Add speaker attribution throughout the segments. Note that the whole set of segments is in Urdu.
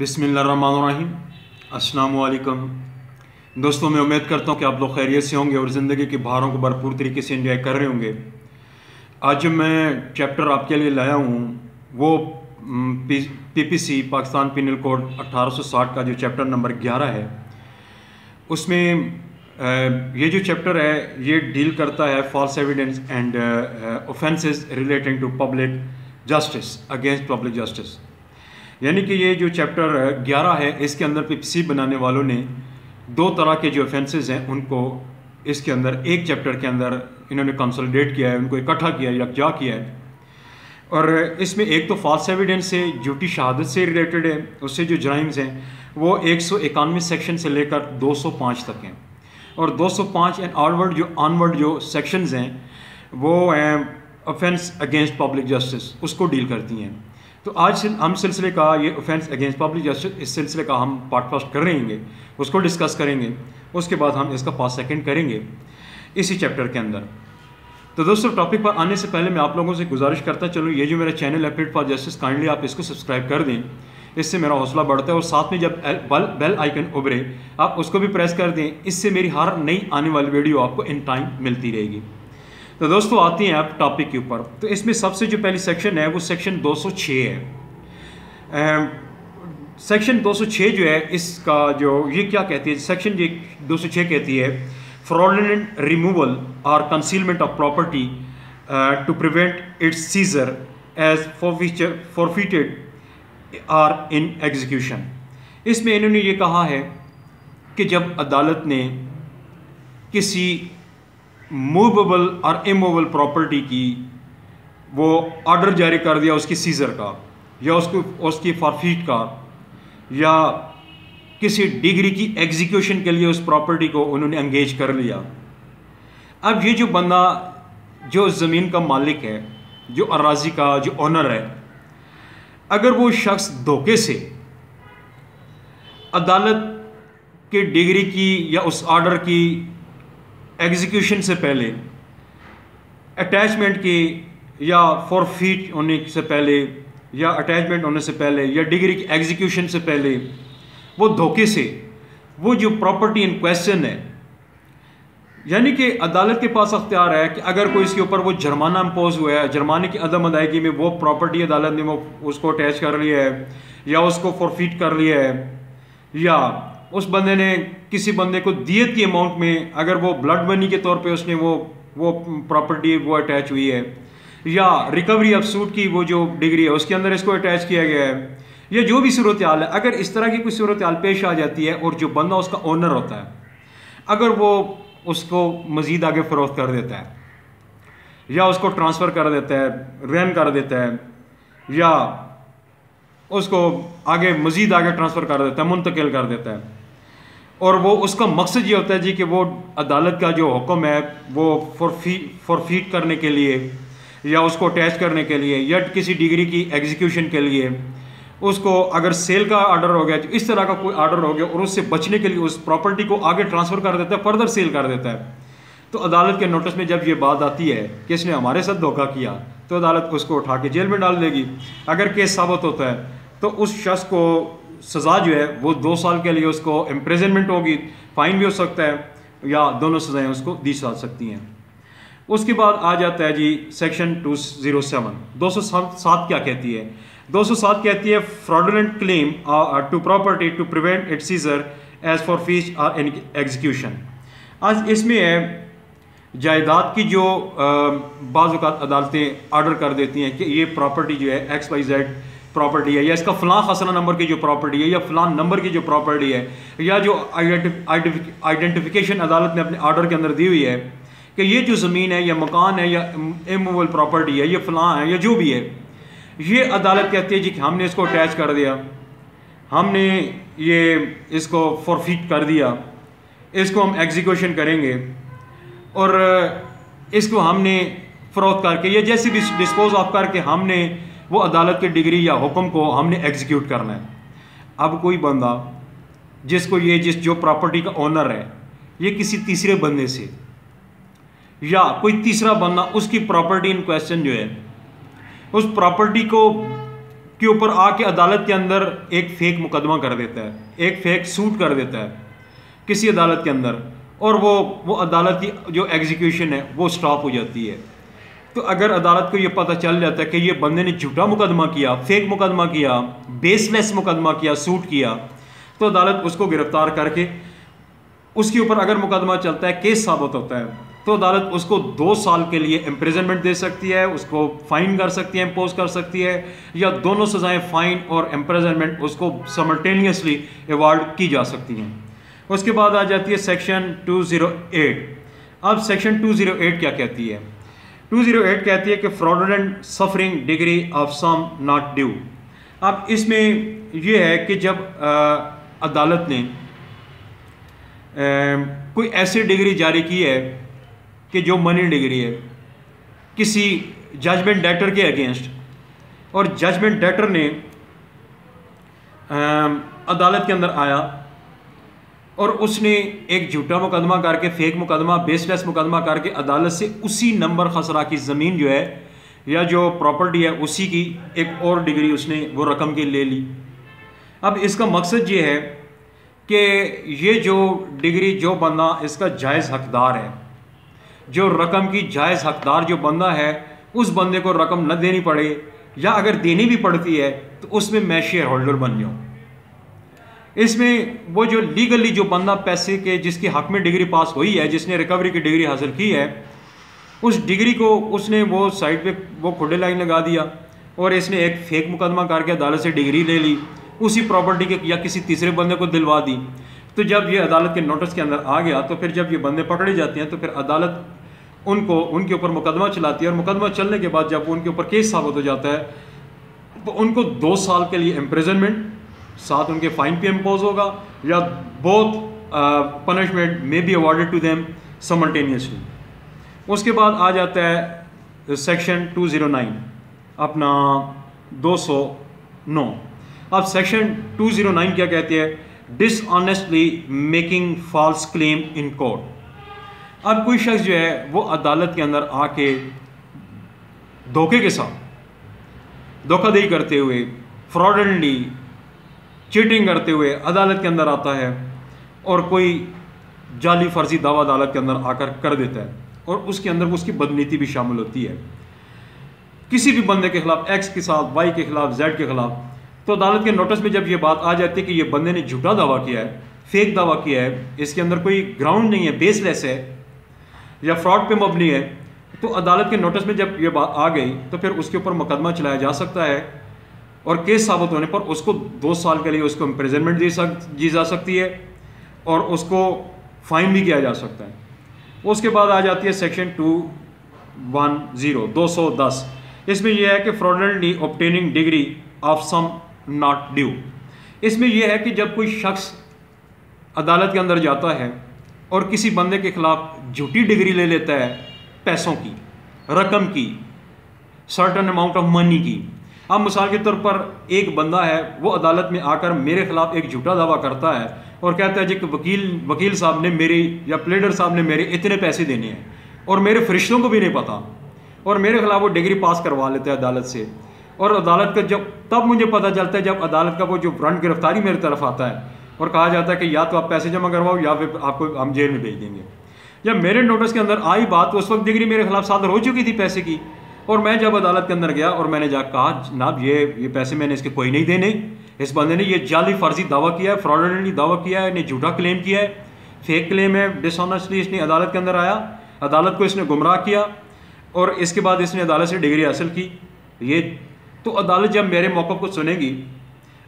Speaker 1: بسم اللہ الرحمن الرحیم السلام علیکم دوستوں، میں امید کرتا ہوں کہ آپ لوگ خیریت سے ہوں گے اور زندگی کی بہاروں کو بھرپور طریقے سے انجوائے کر رہے ہوں گے۔ آج میں چیپٹر آپ کے لیے لایا ہوں، وہ P P C Pakistan penal code اٹھارہ سو ساٹھ کا جو چیپٹر نمبر گیارہ ہے۔ اس میں یہ جو چیپٹر ہے، یہ ڈیل کرتا ہے false evidence and offences relating to public justice against public justice یعنی کہ یہ جو چیپٹر گیارہ ہے اس کے اندر پی پی سی بنانے والوں نے دو طرح کے جو افینسز ہیں ان کو اس کے اندر ایک چیپٹر کے اندر انہوں نے کنسلڈیٹ کیا ہے ان کو اکٹھا کیا ہے یکجا کیا ہے۔ اور اس میں ایک تو فالس ایویڈنس سے جھوٹی شہادت سے ریلیٹڈ ہے اس سے جو جرائمز ہیں وہ ایک سو اکانوے سیکشن سے لے کر دو سو پانچ تک ہیں۔ اور دو سو پانچ اینڈ آنورڈ جو آنورڈ جو سیکشنز ہیں وہ افینس اگینسٹ پبلک جسٹس اس کو ڈیل کرتی ہیں۔ تو آج ہم سلسلے کا یہ اوفینس اگینسٹ پبلک جسٹس اس سلسلے کا ہم پارٹ فاسٹ کر رہے گے، اس کو ڈسکس کریں گے، اس کے بعد ہم اس کا پاس سیکنڈ کریں گے، اسی چیپٹر کے اندر۔ تو دوستوں ٹاپک پر آنے سے پہلے میں آپ لوگوں سے گزارش کرتا چلوں، یہ جو میرا چینل ہے فٹ فار جسٹس کائنڈلی آپ اس کو سبسکرائب کر دیں۔ اس سے میرا حوصلہ بڑھتا ہے اور ساتھ میں جب بیل آئیکن ابھرے، آپ اس کو بھی پریس کر دیں۔ اس سے میری ہر نئی آنے والی ویڈیو آپ کو ان ٹائم ملتی رہے گی۔ تو دوستو، آتی ہیں آپ ٹاپک کے اوپر۔ تو اس میں سب سے جو پہلی سیکشن ہے، وہ سیکشن دو سو چھ ہے۔ سیکشن دو سو چھ جو ہے، اس کا جو، یہ کیا کہتی ہے؟ سیکشن دو سو چھ کہتی ہے فراڈنٹ ریموول اور concealment of property to prevent its seizure as forfeited or in execution اس میں انہوں نے یہ کہا ہے کہ جب عدالت نے کسی موویبل اور اموویبل پراپرٹی کی وہ آرڈر جاری کر دیا اس کی سیزر کا، یا اس کو، اس کی فارفیٹ کا، یا کسی ڈگری کی ایگزیکیوشن کے لیے اس پراپرٹی کو انہوں نے انگیج کر لیا۔ اب یہ جو بندہ، جو زمین کا مالک ہے، جو اراضی کا، جو آنر ہے، اگر وہ شخص دھوکے سے عدالت کے ڈگری کی یا اس آرڈر کی ایگزیکیوشن سے پہلے اٹیچمنٹ کی یا فور فیٹ ہونے سے پہلے یا اٹیچمنٹ ہونے سے پہلے یا ڈگری کی ایگزیکیوشن سے پہلے، وہ دھوکے سے، وہ جو پراپرٹی ان کویسچن ہے یعنی کہ عدالت کے پاس اختیار ہے کہ اگر کوئی اس کے اوپر وہ جرمانہ امپوز ہوا ہے، جرمانے کی عدم ادائیگی میں وہ پراپرٹی عدالت نے وہ اس کو اٹیچ کر لیا ہے یا اس کو فورفیٹ کر لیا ہے یا اس بندے نے کسی بندے کو دیت کی اماؤنٹ میں اگر وہ بلڈ منی کے طور پہ اس نے وہ وہ پراپرٹی وہ اٹیچ ہوئی ہے، یا ریکوری آف سوٹ کی وہ جو ڈگری ہے، اس کے اندر اس کو اٹیچ کیا گیا ہے۔ یا جو بھی صورتحال ہے، اگر اس طرح کی کوئی صورتحال پیش آ جاتی ہے اور جو بندہ اس کا اونر ہوتا ہے، اگر وہ اس کو مزید آگے فروخت کر دیتا ہے، یا اس کو ٹرانسفر کر دیتا ہے رین کر دیتا ہے، یا اس کو آگے مزید آگے ٹرانسفر کر دیتا ہے، منتقل کر دیتا ہے اور وہ اس کا مقصد یہ ہوتا ہے جی کہ وہ عدالت کا جو حکم ہے وہ فورفیٹ کرنے کے لیے یا اس کو اٹیچ کرنے کے لیے یا کسی ڈگری کی ایگزیکیوشن کے لیے اس کو اگر سیل کا آرڈر ہو گیا تو اس طرح کا کوئی آرڈر ہو گیا اور اس سے بچنے کے لیے اس پراپرٹی کو آگے ٹرانسفر کر دیتا ہے فردر سیل کر دیتا ہے۔ تو عدالت کے نوٹس میں جب یہ بات آتی ہے کہ اس نے ہمارے ساتھ دھوکہ کیا تو عدالت اس کو اٹھا کے جیل میں ڈال دے گی۔ اگر کیس ثابت ہوتا ہے تو اس شخص کو سزا جو ہے وہ دو سال کے لیے اس کو امپریزنمنٹ ہوگی فائن بھی ہو سکتا ہے یا دونوں سزائیں اس کو دی جا سکتی ہیں۔ اس کے بعد آ جاتا ہے جی سیکشن ٹو زیرو سیون دو سو سات کیا کہتی ہے؟ دو سو سات کہتی ہے fraudulent claim to property to prevent it seizure as forfeited or execution آج اس میں ہے، جائیداد کی جو بعض اوقات عدالتیں آرڈر کر دیتی ہیں کہ یہ پراپرٹی جو ہے ایکس وائی زیڈ پراپرٹی ہے یا اس کا فلاں خسرہ نمبر کی جو پراپرٹی ہے یا فلاں نمبر کی جو پراپرٹی ہے یا جو آئیڈینٹیفیکیشن عدالت نے اپنے آرڈر کے اندر دی ہوئی ہے کہ یہ جو زمین ہے یا مکان ہے یا اموول پراپرٹی ہے یہ فلاں ہے یا جو بھی ہے یہ عدالت کہتی ہے جی کہ ہم نے اس کو اٹیچ کر دیا ہم نے یہ اس کو فورفیٹ کر دیا اس کو ہم ایگزیکیوشن کریں گے اور اس کو ہم نے فروخت کر کے یا جیسے بھی ڈسپوز آف کر کے ہم نے وہ عدالت کے ڈگری یا حکم کو ہم نے ایگزیکیوٹ کرنا ہے۔ اب کوئی بندہ جس کو یہ جس جو پراپرٹی کا اونر ہے، یہ کسی تیسرے بندے سے یا کوئی تیسرا بندہ اس کی پراپرٹی ان کویسچن جو ہے، اس پراپرٹی کو کے اوپر آ کے عدالت کے اندر ایک فیک مقدمہ کر دیتا ہے، ایک فیک سوٹ کر دیتا ہے کسی عدالت کے اندر اور وہ وہ عدالت کی جو ایگزیکیوشن ہے، وہ سٹاپ ہو جاتی ہے۔ تو اگر عدالت کو یہ پتہ چل جاتا ہے کہ یہ بندے نے جھوٹا مقدمہ کیا فیک مقدمہ کیا بیس لیس مقدمہ کیا سوٹ کیا، تو عدالت اس کو گرفتار کر کے اس کے اوپر اگر مقدمہ چلتا ہے کیس ثابت ہوتا ہے۔ تو عدالت اس کو دو سال کے لیے امپریزنمنٹ دے سکتی ہے، اس کو فائن کر سکتی ہے امپوز کر سکتی ہے، یا دونوں سزائیں فائن اور امپریزنمنٹ اس کو سملٹینیسلی ایوارڈ کی جا سکتی ہیں۔ اس کے بعد آ جاتی ہے سیکشن ٹو زیرو ایٹ اب سیکشن ٹو زیرو ایٹ کیا کہتی ہے؟ ٹو زیرو ایٹ کہتی ہے کہ fraudulent suffering decree of sum not due اب اس میں یہ ہے کہ جب عدالت نے کوئی ایسی ڈگری جاری کی ہے کہ جو منی ڈگری ہے، کسی ججمنٹ ڈیٹر کے اگینسٹ اور ججمنٹ ڈیٹر نے عدالت کے اندر آیا۔ اور اس نے ایک جھوٹا مقدمہ کر کے فیک مقدمہ بیس لیس مقدمہ کر کے عدالت سے اسی نمبر خسرہ کی زمین جو ہے یا جو پراپرٹی ہے اسی کی ایک اور ڈگری اس نے وہ رقم کی لے لی۔ اب اس کا مقصد یہ ہے کہ یہ جو ڈگری جو بندہ اس کا جائز حقدار ہے، جو رقم کی جائز حقدار جو بندہ ہے، اس بندے کو رقم نہ دینی پڑے یا اگر دینی بھی پڑتی ہے تو اس میں میں شیئر ہولڈر بن جاؤں۔ اس میں وہ جو لیگلی جو بندہ پیسے کے جس کے حق میں ڈگری پاس ہوئی ہے، جس نے ریکوری کی ڈگری حاصل کی ہے، اس ڈگری کو اس نے وہ سائڈ پہ وہ کھڈے لائن لگا دیا اور اس نے ایک فیک مقدمہ کر کے عدالت سے ڈگری لے لی، اسی پراپرٹی کے یا کسی تیسرے بندے کو دلوا دی۔ تو جب یہ عدالت کے نوٹس کے اندر آ گیا، تو پھر جب یہ بندے پکڑے جاتے ہیں، تو پھر عدالت ان کو، ان کے اوپر مقدمہ چلاتی ہے اور مقدمہ چلنے کے بعد جب ان کے اوپر کیس ثابت ہو جاتا ہے، تو ان کو دو سال کے لیے امپریزنمنٹ ساتھ ان کے فائن پہ امپوز ہوگا یا بہت punishment may be awarded to them simultaneously اس کے بعد آ جاتا ہے سیکشن ٹو زیرو نائن اپنا دو سو نو۔ اب سیکشن ٹو زیرو نائن کیا کہتے ہیں؟ Dishonestly making false claim in court اب کوئی شخص جو ہے وہ عدالت کے اندر آ کے دھوکے کے ساتھ دھوکہ دہی کرتے ہوئے فراڈنلی چیٹنگ کرتے ہوئے عدالت کے اندر آتا ہے اور کوئی جعلی فرضی دعویٰ عدالت کے اندر آ کر کر دیتا ہے اور اس کے اندر اس کی بدنیتی بھی شامل ہوتی ہے۔ کسی بھی بندے کے خلاف ایکس کے ساتھ وائی کے خلاف زیڈ کے خلاف تو عدالت کے نوٹس میں جب یہ بات آ جاتی ہے کہ یہ بندے نے جھوٹا دعویٰ کیا ہے فیک دعویٰ کیا ہے، اس کے اندر کوئی گراؤنڈ نہیں ہے بیس لیس ہے یا فراڈ پہ مبنی ہے، تو عدالت کے نوٹس میں جب یہ بات آ گئی تو پھر اس کے اوپر مقدمہ چلایا جا سکتا ہے۔ اور کیس ثابت ہونے پر اس کو دو سال کے لیے اس کو امپریزنمنٹ دی سک، دی جا سکتی ہے اور اس کو فائن بھی کیا جا سکتا ہے۔ اس کے بعد آ جاتی ہے سیکشن ٹو ون زیرو دو سو دس۔ اس میں یہ ہے کہ fraudulently obtaining decree of sum not due اس میں یہ ہے کہ جب کوئی شخص عدالت کے اندر جاتا ہے اور کسی بندے کے خلاف جھوٹی ڈگری لے لیتا ہے پیسوں کی، رقم کی سرٹن اماؤنٹ آف منی کی۔ اب مثال کے طور پر ایک بندہ ہے، وہ عدالت میں آ کر میرے خلاف ایک جھوٹا دعویٰ کرتا ہے اور کہتا ہے جی کہ وکیل وکیل صاحب نے میری یا پلیڈر صاحب نے میرے اتنے پیسے دینے ہیں اور میرے فرشتوں کو بھی نہیں پتا اور میرے خلاف وہ ڈگری پاس کروا لیتے ہیں عدالت سے اور عدالت کا جب، تب مجھے پتہ چلتا ہے جب عدالت کا وہ جو فرنٹ گرفتاری میری طرف آتا ہے اور کہا جاتا ہے کہ یا تو آپ پیسے جمع کرواؤ یا پھر آپ کو ہم جیل میں بھیج دیں گے۔ جب میرے نوٹس کے اندر آئی بات تو اس وقت ڈگری میرے خلاف صادر ہو چکی تھی پیسے کی۔ اور میں جب عدالت کے اندر گیا اور میں نے جا کہا، جناب، یہ یہ پیسے میں نے اس کے کوئی نہیں دینے۔ اس بندے نے یہ جعلی فرضی دعویٰ کیا ہے فراڈنٹلی دعویٰ کیا ہے نے جھوٹا کلیم کیا ہے۔ فیک کلیم ہے ڈس آنیسٹلی اس نے عدالت کے اندر آیا۔ عدالت کو اس نے گمراہ کیا اور اس کے بعد اس نے عدالت سے ڈگری حاصل کی۔ یہ، تو عدالت جب میرے موقع کو سنے گی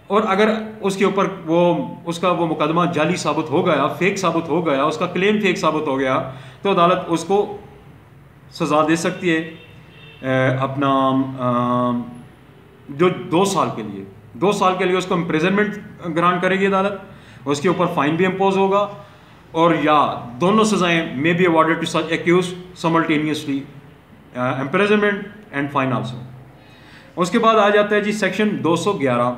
Speaker 1: اور اگر اس کے اوپر وہ، اس کا وہ مقدمہ جعلی ثابت ہو گیا فیک ثابت ہو گیا، اس کا کلیم فیک ثابت ہو گیا، تو عدالت اس کو سزا دے سکتی ہے۔ اپنا جو دو سال کے لیے، دو سال کے لیے اس کو امپریزنمنٹ گرانٹ کرے گی عدالت، اس کے اوپر فائن بھی امپوز ہوگا، اور یا دونوں سزائیں may be awarded to such accused simultaneously imprisonment and fine also اس کے بعد آ جاتا ہے جی سیکشن دو سو گیارہ۔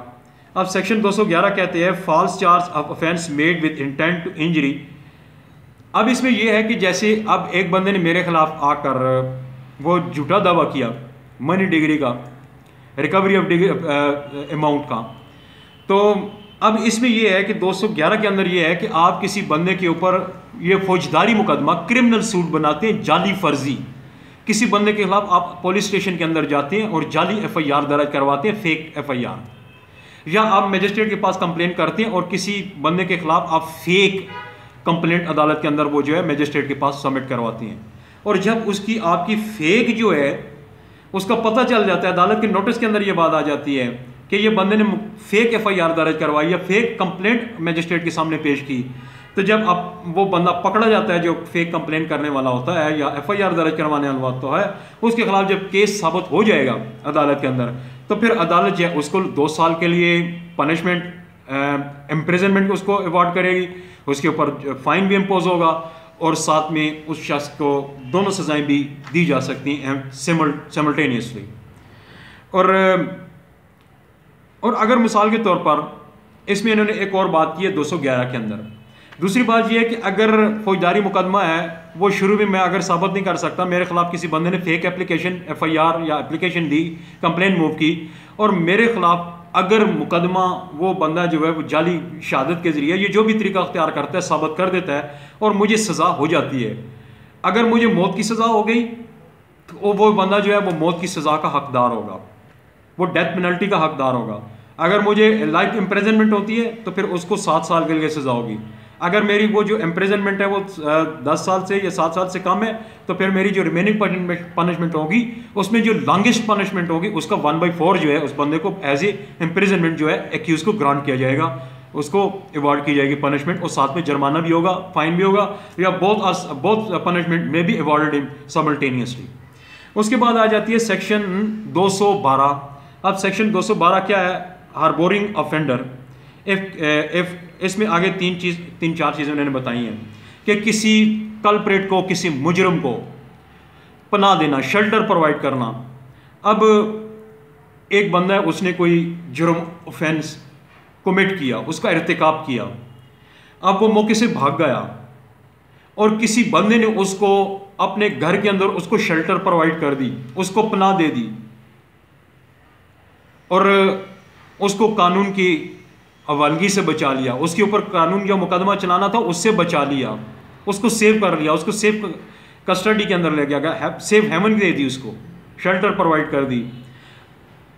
Speaker 1: اب سیکشن دو سو گیارہ کہتے ہیں false charge of offence made with intent to injure اب اس میں یہ ہے کہ جیسے اب ایک بندے نے میرے خلاف آ کر وہ جھوٹا دعویٰ کیا منی ڈگری کا ریکوری آف اماؤنٹ کا۔ تو اب اس میں یہ ہے کہ دو سو گیارہ کے اندر یہ ہے کہ آپ کسی بندے کے اوپر یہ فوجداری مقدمہ کرمنل سوٹ بناتے ہیں، جعلی فرضی۔ کسی بندے کے خلاف آپ پولیس اسٹیشن کے اندر جاتے ہیں اور جعلی ایف آئی آر درج کرواتے ہیں فیک ایف آئی آر یا آپ میجسٹریٹ کے پاس کمپلین کرتے ہیں اور کسی بندے کے خلاف آپ فیک کمپلینٹ عدالت کے اندر وہ جو ہے میجسٹریٹ کے پاس سبمٹ کرواتے ہیں۔ اور جب اس کی آپ کی فیک جو ہے، اس کا پتہ چل جاتا ہے، عدالت کے نوٹس کے اندر یہ بات آ جاتی ہے کہ یہ بندے نے فیک ایف آئی آر درج کروائی یا فیک کمپلینٹ میجسٹریٹ کے سامنے پیش کی۔ تو جب اب وہ بندہ پکڑا جاتا ہے جو فیک کمپلین کرنے والا ہوتا ہے یا ایف آئی آر درج کروانے والا ہوتا ہے، اس کے خلاف جب کیس ثابت ہو جائے گا عدالت کے اندر، تو پھر عدالت جو ہے، اس کو دو سال کے لیے پنشمنٹ امپریزنمنٹ اس کو ایوارڈ کرے گی۔ اس کے اوپر فائن بھی امپوز ہوگا۔ اور ساتھ میں اس شخص کو دونوں سزائیں بھی دی جا سکتی ہیں سیملٹینیسلی اور اور اگر مثال کے طور پر اس میں انہوں نے ایک اور بات کی ہے دو سو گیارہ کے اندر۔ دوسری بات یہ ہے کہ اگر فوجداری مقدمہ ہے، وہ شروع میں میں اگر ثابت نہیں کر سکتا، میرے خلاف کسی بندے نے fake application F I R یا اپلیکیشن دی کمپلین موو کی، اور میرے خلاف اگر مقدمہ وہ بندہ جو ہے وہ جعلی شہادت کے ذریعے یہ جو بھی طریقہ اختیار کرتا ہے، ثابت کر دیتا ہے اور مجھے سزا ہو جاتی ہے۔ اگر مجھے موت کی سزا ہو گئی، تو وہ بندہ جو ہے وہ موت کی سزا کا حقدار ہوگا۔ وہ ڈیتھ پینلٹی کا حقدار ہوگا۔ اگر مجھے لائف امپریزنمنٹ ہوتی ہے، تو پھر اس کو سات سال کے لیے سزا ہوگی۔ اگر میری وہ جو امپریزنمنٹ ہے وہ دس سال سے یا سات سال سے کم ہے، تو پھر میری جو ریمیننگ پنشمنٹ ہوگی، اس میں جو لانگسٹ پنشمنٹ ہوگی، اس کا ون بائی فور جو ہے، اس بندے کو ایز اے امپریزنمنٹ جو ہے ایکیوز کو گرانٹ کیا جائے گا۔ اس کو ایوارڈ کی جائے گی پنشمنٹ اور ساتھ میں جرمانہ بھی ہوگا فائن بھی ہوگا، یا بہت بہت پنشمنٹ میں بھی ایوارڈ سملٹینیسلی اس کے بعد آ جاتی ہے سیکشن دو سو بارہ۔ اب سیکشن دو سو بارہ کیا ہے؟ ہاربورنگ افینڈر اس میں آگے تین چیز تین چار چیزیں انہوں نے بتائی ہیں کہ کسی کلپریٹ کو کسی مجرم کو پناہ دینا شیلٹر پرووائڈ کرنا اب ایک بندہ ہے اس نے کوئی جرم اوفینس کمٹ کیا اس کا ارتکاب کیا اب وہ موقع سے بھاگ گیا اور کسی بندے نے اس کو اپنے گھر کے اندر اس کو شیلٹر پرووائڈ کر دی اس کو پناہ دے دی اور اس کو قانون کی اولگی سے بچا لیا۔ اس کے اوپر قانون جو مقدمہ چلانا تھا، اس سے بچا لیا۔ اس کو سیو کر لیا، اس کو سیو کسٹڈی کے اندر لے گیا۔ سیو ہیمن دے دی اس کو، شیلٹر پرووائڈ کر دی۔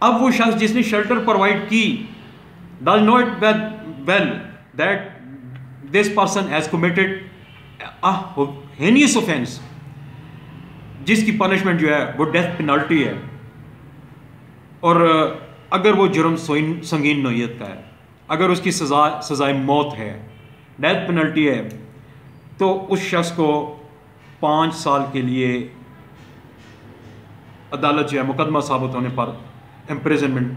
Speaker 1: اب وہ شخص جس نے شیلٹر پرووائڈ کی does not well that this person has committed heinous offence جس کی پنشمنٹ جو ہے، وہ ڈیتھ پینالٹی ہے۔ اور اگر وہ جرم سنگین نوعیت کا ہے۔ اگر اس کی سزا سزائے موت ہے، ڈیتھ پینلٹی ہے، تو اس شخص کو پانچ سال کے لیے عدالت جو ہے، مقدمہ ثابت ہونے پر امپریزنمنٹ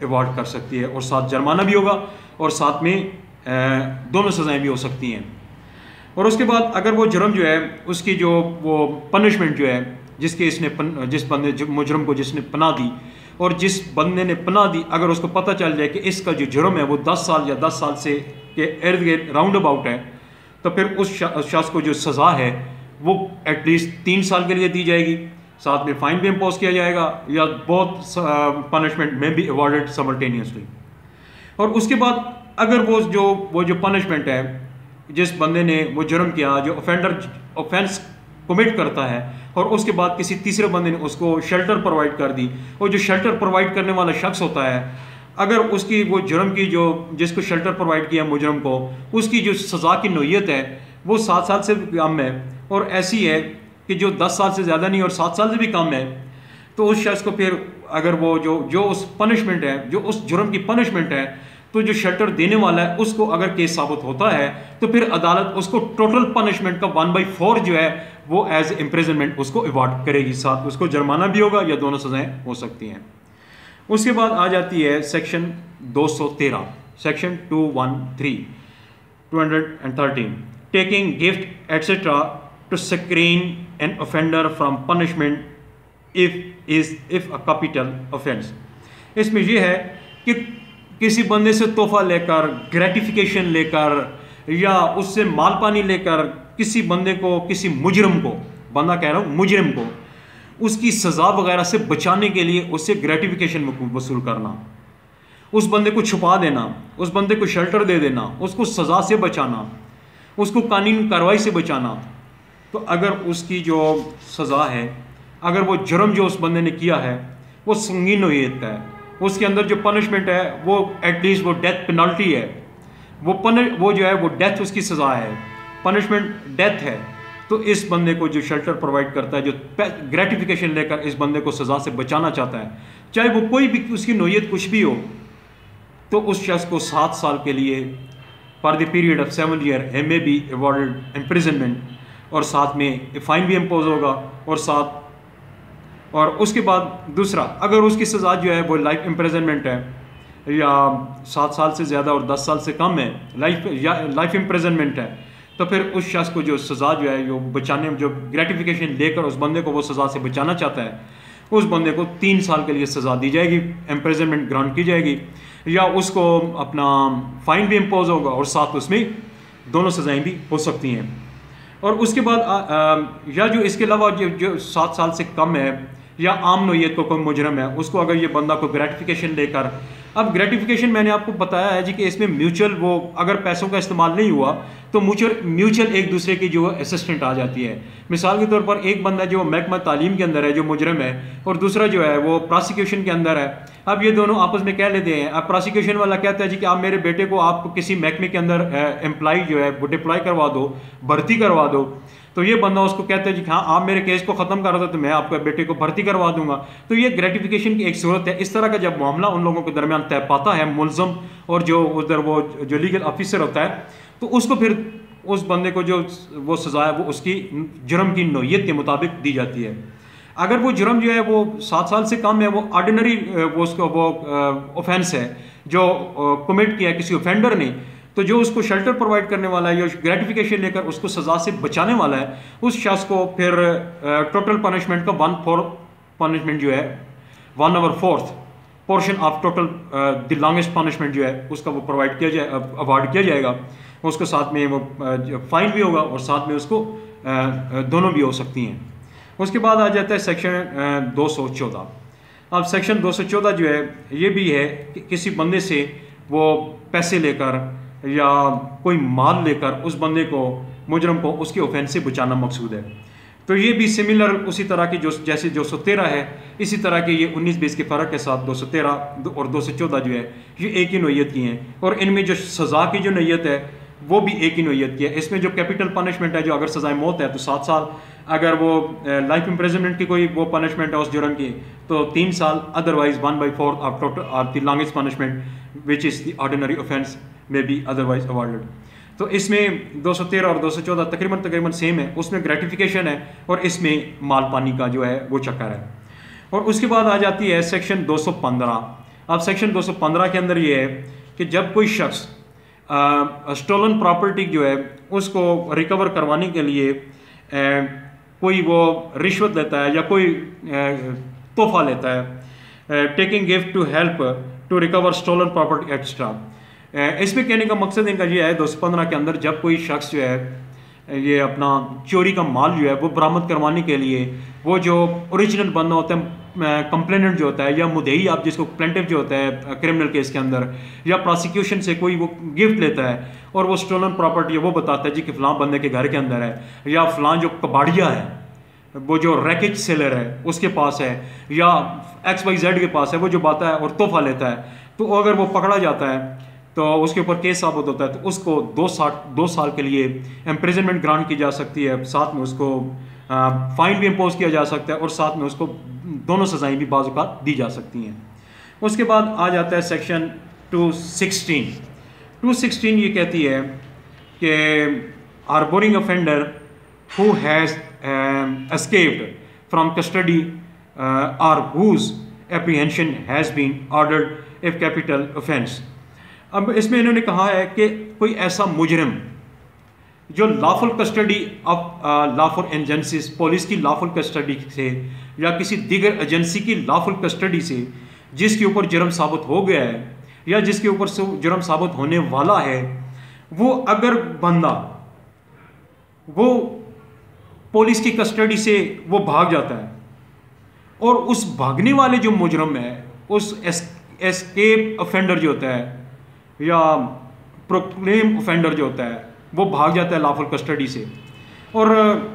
Speaker 1: ایوارڈ کر سکتی ہے اور ساتھ جرمانہ بھی ہوگا اور ساتھ میں دونوں سزائیں بھی ہو سکتی ہیں۔ اور اس کے بعد اگر وہ جرم جو ہے، اس کی جو وہ پنشمنٹ جو ہے، جس کے اس نے جس بندے مجرم کو جس نے پناہ دی اور جس بندے نے پناہ دی، اگر اس کو پتہ چل جائے کہ اس کا جو جرم ہے، وہ دس سال یا دس سال سے کے ارد گرد راؤنڈ اباؤٹ ہے، تو پھر اس شخص کو جو سزا ہے، وہ ایٹ لیسٹ تین سال کے لیے دی جائے گی۔ ساتھ میں فائن بھی امپوز کیا جائے گا یا بہت پنشمنٹ میں بھی ایوارڈیڈ سملٹینیسلی اور اس کے بعد اگر وہ جو وہ جو پنشمنٹ ہے، جس بندے نے وہ جرم کیا، جو اوفینڈر اوفینس کمٹ کرتا ہے اور اس کے بعد کسی تیسرے بندے نے اس کو شیلٹر پرووائڈ کر دی۔ اور جو شیلٹر پرووائڈ کرنے والا شخص ہوتا ہے، اگر اس کی وہ جرم کی جو جس کو شیلٹر پرووائڈ کیا مجرم کو، اس کی جو سزا کی نوعیت ہے، وہ سات سال سے بھی کم ہے۔ اور ایسی ہے کہ جو دس سال سے زیادہ نہیں اور سات سال سے بھی کم ہے، تو اس شخص کو پھر اگر وہ جو جو اس پنشمنٹ ہے، جو اس جرم کی پنشمنٹ ہے، تو جو شیلٹر دینے والا ہے، اس کو اگر کیس ثابت ہوتا ہے، تو پھر عدالت اس کو ٹوٹل پنشمنٹ کا ون بائی فور جو ہے وہ ایز امپریزنمنٹ اس کو ایوارڈ کرے گی، ساتھ اس کو جرمانہ بھی ہوگا یا دونوں سزائیں ہو سکتی ہیں۔ اس کے بعد آ جاتی ہے سیکشن دو سو تیرہ section two one three two hundred and thirteen taking gift etcetera to screen an offender from punishment if is if a capital offence اس میں یہ ہے کہ کسی بندے سے تحفہ لے کر گریٹیفیکیشن لے کر، یا اس سے مال پانی لے کر کسی بندے کو، کسی مجرم کو، بندہ کہہ رہا ہوں مجرم کو، اس کی سزا وغیرہ سے بچانے کے لیے اس سے گریٹیفیکیشن وصول کرنا، اس بندے کو چھپا دینا، اس بندے کو شیلٹر دے دینا، اس کو سزا سے بچانا، اس کو قانون کاروائی سے بچانا۔ تو اگر اس کی جو سزا ہے، اگر وہ جرم جو اس بندے نے کیا ہے، وہ سنگین نوعیت کا ہے۔ اس کے اندر جو پنشمنٹ ہے، وہ ایٹ لیسٹ وہ ڈیتھ پینالٹی ہے۔ وہ پن، وہ جو ہے، وہ ڈیتھ اس کی سزا ہے۔ پنشمنٹ ڈیتھ ہے، تو اس بندے کو جو شیلٹر پرووائڈ کرتا ہے، جو گریٹیفیکیشن لے کر اس بندے کو سزا سے بچانا چاہتا ہے، چاہے وہ کوئی بھی اس کی نوعیت کچھ بھی ہو، تو اس شخص کو سات سال کے لیے for the period of seven year may be award imprisonment اور ساتھ میں فائن بھی امپوز ہوگا اور ساتھ اور اس کے بعد دوسرا، اگر اس کی سزا جو ہے وہ لائف امپریزنمنٹ ہے، یا سات سال سے زیادہ اور دس سال سے کم ہے لائف یا لائف امپریزنمنٹ ہے تو پھر اس شخص کو جو سزا جو ہے، جو بچانے، جو گریٹیفیکیشن لے کر اس بندے کو وہ سزا سے بچانا چاہتا ہے، اس بندے کو تین سال کے لیے سزا دی جائے گی امپریزنمنٹ گرانٹ کی جائے گی، یا اس کو اپنا فائن بھی امپوز ہوگا اور ساتھ اس میں دونوں سزائیں بھی ہو سکتی ہیں۔ اور اس کے بعد یا جو اس کے علاوہ جو سات سال سے کم ہے یا عام نوعیت کو کوئی مجرم ہے، اس کو اگر یہ بندہ کو گریٹیفیکیشن لے کر، اب گریٹیفیکیشن میں نے آپ کو بتایا ہے جی کہ اس میں میوچل وہ اگر پیسوں کا استعمال نہیں ہوا تو میوچل میوچل ایک دوسرے کی جو اسسٹنٹ آ جاتی ہے۔ مثال کے طور پر ایک بندہ جو محکمہ تعلیم کے اندر ہے، جو مجرم ہے، اور دوسرا جو ہے، وہ پراسیکیوشن کے اندر ہے۔ اب یہ دونوں آپس میں کہہ لیتے ہیں۔ اب پراسیکیوشن والا کہتا ہے جی کہ آپ میرے بیٹے کو آپ کسی محکمے کے اندر امپلائی جو ہے، وہ ڈپلائی کروا دو، بھرتی کروا دو۔ تو یہ بندہ اس کو کہتا ہے جی ہاں آپ میرے کیس کو ختم کر دو تو میں آپ کے بیٹے کو بھرتی کروا دوں گا۔ تو یہ گریٹیفیکیشن کی ایک صورت ہے۔ اس طرح کا جب معاملہ ان لوگوں کے درمیان طے پاتا ہے، ملزم اور جو ادھر وہ، جو لیگل آفیسر ہوتا ہے تو اس کو پھر اس بندے کو جو وہ سزا ہے وہ اس کی جرم کی نوعیت کے مطابق دی جاتی ہے۔ اگر وہ جرم جو ہے وہ سات سال سے کم ہے، وہ آرڈینری وہ اس کو، وہ اوفینس ہے، جو کمٹ کیا کسی اوفینڈر نے، تو جو اس کو شیلٹر پرووائڈ کرنے والا ہے، یا گریٹیفیکیشن لے کر اس کو سزا سے بچانے والا ہے، اس شخص کو پھر ٹوٹل پنشمنٹ کا ون فور پنشمنٹ جو ہے one over fourth portion of total the longest punishment جو ہے، اس کا وہ پرووائڈ کیا جائے اوارڈ کیا جائے گا۔ اس کو ساتھ میں وہ فائن بھی ہوگا اور ساتھ میں اس کو دونوں بھی ہو سکتی ہیں۔ اس کے بعد آ جاتا ہے سیکشن دو سو چودہ۔ اب سیکشن دو سو چودہ جو ہے، یہ بھی ہے کہ کسی بندے سے وہ پیسے لے کر یا کوئی مال لے کر اس بندے کو، مجرم کو اس کے اوفینس سے بچانا مقصود ہے۔ تو یہ بھی سملر اسی طرح کی جو، جیسے جو سو تیرہ ہے، اسی طرح کے یہ انیس بیس کے فرق کے ساتھ دو سو تیرہ اور دو سو چودہ جو ہے، یہ ایک ہی نوعیت کی ہیں۔ اور ان میں جو سزا کی جو نوعیت ہے وہ بھی ایک ہی نوعیت کی ہے۔ اس میں جو کیپٹل پنشمنٹ ہے، جو اگر سزائے موت ہے، تو سات سال۔ اگر وہ لائف امپریزمنٹ کی کوئی وہ پنشمنٹ ہے، اس جرم کی، تو تین سال۔ Otherwise one by four of total the longest punishment which is the ordinary offence میں بی ادروائز اوارڈڈ تو اس میں دو سو تیرہ اور دو سو چودہ تقریباً تقریباً سیم ہے۔ اس میں گریٹیفیکیشن ہے اور اس میں مال پانی کا جو ہے، وہ چکر ہے۔ اور اس کے بعد آ جاتی ہے سیکشن دو سو پندرہ۔ اب سیکشن دو سو پندرہ کے اندر یہ ہے کہ جب کوئی شخص اسٹولن پراپرٹی جو ہے، اس کو ریکور کروانے کے لیے کوئی وہ رشوت لیتا ہے یا کوئی تحفہ لیتا ہے taking gift to help to recover stolen property extra اس میں کہنے کا مقصد ان کا یہ ہے، دو سو پندرہ کے اندر جب کوئی شخص جو ہے، یہ اپنا چوری کا مال جو ہے، وہ برآمد کروانے کے لیے وہ جو اوریجنل بندہ ہوتا ہے کمپلیننٹ جو ہوتا ہے، یا مدعی، آپ جس کو پلینٹو جو ہوتا ہے کرمنل کیس کے اندر، یا پراسیکیوشن سے کوئی وہ گفٹ لیتا ہے اور وہ اسٹولن پراپرٹی وہ بتاتا ہے جی کہ فلاں بندے کے گھر کے اندر ہے، یا فلاں جو کباڑیا ہے وہ جو ریکج سیلر ہے، اس کے پاس ہے، یا ایکس وائی زیڈ کے پاس ہے، وہ جو باتا ہے اور تحفہ لیتا ہے، تو اگر وہ پکڑا جاتا ہے تو اس کے اوپر کیس ثابت ہوتا ہے تو اس کو دو سال دو سال کے لیے امپریزنمنٹ گرانٹ کی جا سکتی ہے، ساتھ میں اس کو فائن بھی امپوز کیا جا سکتا ہے اور ساتھ میں اس کو دونوں سزائیں بھی بعض اوقات دی جا سکتی ہیں۔ اس کے بعد آ جاتا ہے section two sixteen two sixteen یہ کہتی ہے کہ harbouring offender who has escaped from custody or whose apprehension has been ordered if capital offence اب اس میں انہوں نے کہا ہے کہ کوئی ایسا مجرم جو lawful custody of lawful agencies police کی لافل کسٹڈی سے یا کسی دیگر ایجنسی کی لافل کسٹڈی سے جس کے اوپر جرم ثابت ہو گیا ہے یا جس کے اوپر سے جرم ثابت ہونے والا ہے، وہ اگر بندہ وہ پولیس کی کسٹڈی سے وہ بھاگ جاتا ہے اور اس بھاگنے والے جو مجرم ہے، اس اسکیپ افینڈر جو ہوتا ہے یا پروکلیم افینڈر جو ہوتا ہے، وہ بھاگ جاتا ہے لافل کسٹڈی سے۔ اور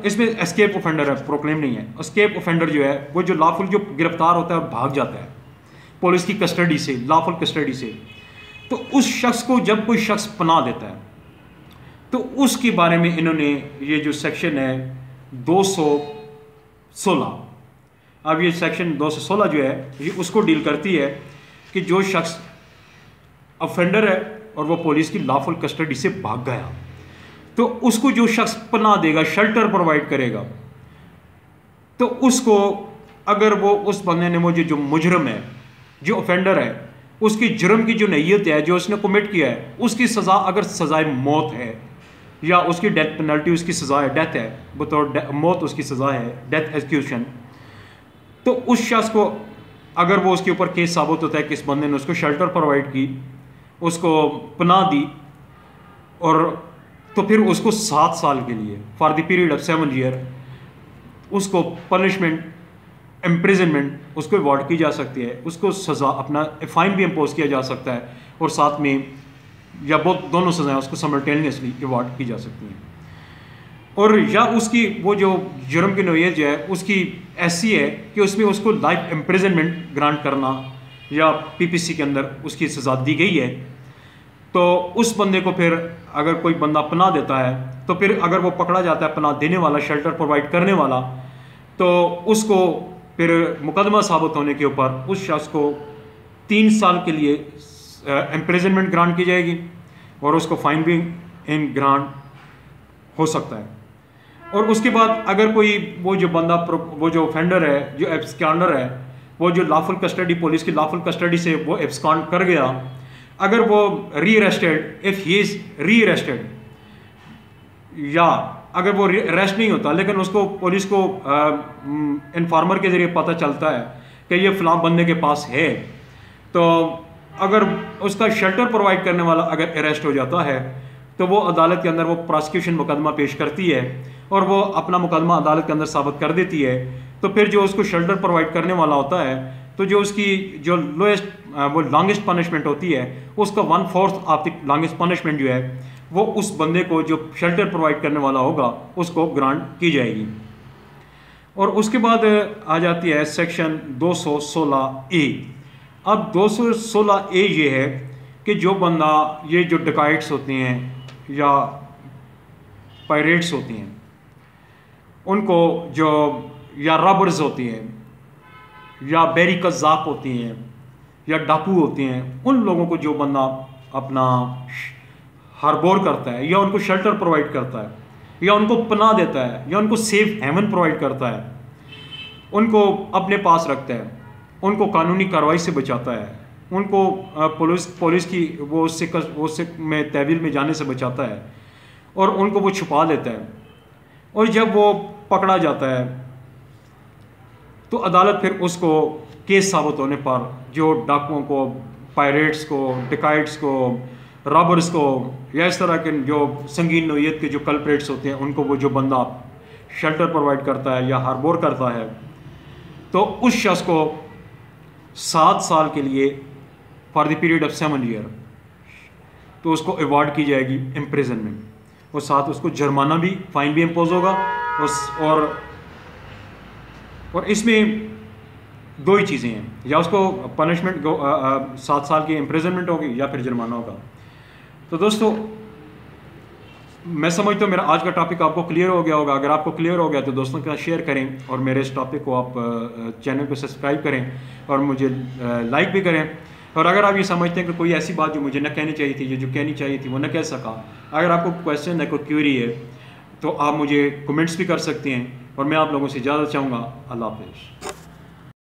Speaker 1: اس میں اسکیپ افینڈر ہے پروکلیم نہیں ہے۔ اسکیپ افینڈر جو ہے، وہ جو لافل جو گرفتار ہوتا ہے اور بھاگ جاتا ہے۔ پولیس کی کسٹڈی سے لافل کسٹڈی سے۔ تو اس شخص کو جب کوئی شخص پناہ دیتا ہے، تو اس کے بارے میں انہوں نے یہ جو سیکشن ہے، دو سو سولہ۔ اب یہ سیکشن دو سو سولہ جو ہے، یہ اس کو ڈیل کرتی ہے کہ جو شخص افینڈر ہے اور وہ پولیس کی لافل کسٹڈی سے بھاگ گیا۔ تو اس کو جو شخص پناہ دے گا شیلٹر پرووائڈ کرے گا، تو اس کو اگر وہ اس بندے نے مجھے جو مجرم ہے، جو افینڈر ہے، اس کی جرم کی جو نیت ہے، جو اس نے کمٹ کیا ہے، اس کی سزا اگر سزائے موت ہے، یا اس کی ڈیتھ پینلٹی اس کی سزا ہے ڈیتھ ہے، بطور موت اس کی سزا ہے ڈیتھ ایکسکیوشن تو اس شخص کو اگر وہ اس کے اوپر کیس ثابت ہوتا ہے کہ اس بندے نے اس کو شیلٹر پرووائڈ کی اس کو پناہ دی اور تو پھر اس کو سات سال کے لیے for the period of seven year اس کو پنشمنٹ امپریزنمنٹ اس کو ایوارڈ کی جا سکتی ہے۔ اس کو سزا اپنا فائن بھی امپوز کیا جا سکتا ہے اور ساتھ میں یا بہت دونوں سزائیں اس کو سملٹینیسلی ایوارڈ کی جا سکتی ہیں۔ اور یا اس کی وہ جو جرم کی نوعیت جو ہے، اس کی ایسی ہے کہ اس میں اس کو لائف امپریزنمنٹ گرانٹ کرنا یا پی پی سی کے اندر اس کی سزا دی گئی ہے۔ تو اس بندے کو پھر اگر کوئی بندہ پناہ دیتا ہے، تو پھر اگر وہ پکڑا جاتا ہے پناہ دینے والا، شیلٹر پرووائڈ کرنے والا، تو اس کو پھر مقدمہ ثابت ہونے کے اوپر اس شخص کو تین سال کے لیے امپریزنمنٹ گرانٹ کی جائے گی اور اس کو فائن بھی ان گرانٹ ہو سکتا ہے۔ اور اس کے بعد اگر کوئی وہ جو بندہ وہ جو فینڈر ہے، جو ایپسکانڈر ہے، وہ جو لافل کسٹڈی پولیس کی لافل کسٹڈی سے وہ ایپسکانڈ کر گیا اگر وہ rearrested if he is rearrested یا اگر وہ ریسٹ نہیں ہوتا، لیکن اس کو پولیس کو انفارمر کے ذریعے پتہ چلتا ہے کہ یہ فلاں بندے کے پاس ہے، تو اگر اس کا شیلٹر پرووائڈ کرنے والا اگر اریسٹ ہو جاتا ہے، تو وہ عدالت کے اندر وہ پراسیکیوشن مقدمہ پیش کرتی ہے اور وہ اپنا مقدمہ عدالت کے اندر ثابت کر دیتی ہے، تو پھر جو اس کو شیلٹر پرووائڈ کرنے والا ہوتا ہے تو جو اس کی جو لوئسٹ وہ لانگسٹ پنشمنٹ ہوتی ہے، اس کا one fourth of the longest punishment جو ہے، وہ اس بندے کو جو شیلٹر پرووائڈ کرنے والا ہوگا، اس کو گرانٹ کی جائے گی۔ اور اس کے بعد آ جاتی ہے سیکشن دو سو سولہ اے اب دو سو سولہ اے یہ ہے کہ جو بندہ یہ جو ڈکائٹس ہوتے ہیں یا پائریٹس ہوتی ہیں، ان کو جو یا رابرز ہوتی ہیں یا بیری قذاق ہوتی ہیں، یا ڈاکو ہوتے ہیں، ان لوگوں کو جو بندہ اپنا ہاربور کرتا ہے، یا ان کو شیلٹر پرووائڈ کرتا ہے، یا ان کو پناہ دیتا ہے، یا ان کو سیف ہیون پرووائڈ کرتا ہے، ان کو اپنے پاس رکھتا ہے، ان کو قانونی کارروائی سے بچاتا ہے، ان کو پولیس پولیس کی وہ اس سے وہ سے میں تحویل میں جانے سے بچاتا ہے اور ان کو وہ چھپا لیتا ہے اور جب وہ پکڑا جاتا ہے تو عدالت پھر اس کو کیس ثابت ہونے پر جو ڈاکوؤں کو، پائریٹس کو ڈکائٹس کو رابرس کو یا اس طرح کے جو سنگین نوعیت کے جو کلپریٹس ہوتے ہیں، ان کو وہ جو بندہ شیلٹر پرووائڈ کرتا ہے یا ہاربور کرتا ہے، تو اس شخص کو سات سال کے لیے for the period of seven year تو اس کو ایوارڈ کی جائے گی امپریزنمنٹ اور ساتھ اس کو جرمانہ بھی فائن بھی امپوز ہوگا اور اور اس میں دو ہی چیزیں ہیں، یا اس کو پنشمنٹ سات سال کی امپریزنمنٹ ہوگی یا پھر جرمانہ ہوگا۔ تو دوستو، میں سمجھتا ہوں میرا آج کا ٹاپک آپ کو کلیئر ہو گیا ہوگا۔ اگر آپ کو کلیئر ہو گیا تو دوستوں کے ساتھ شیئر کریں اور میرے اس ٹاپک کو آپ چینل پہ سبسکرائب کریں اور مجھے لائک بھی کریں۔ اور اگر آپ یہ سمجھتے ہیں کہ کوئی ایسی بات جو مجھے نہ کہنی چاہیے تھی، جو کہنی چاہیے تھی، وہ نہ کہہ سکا۔ اگر آپ کو کویشچن ہے، کوئی کیوری ہے، تو آپ مجھے کمنٹس بھی کر سکتے ہیں۔ اور میں آپ لوگوں سے اجازت چاہوں گا اللہ حافظ۔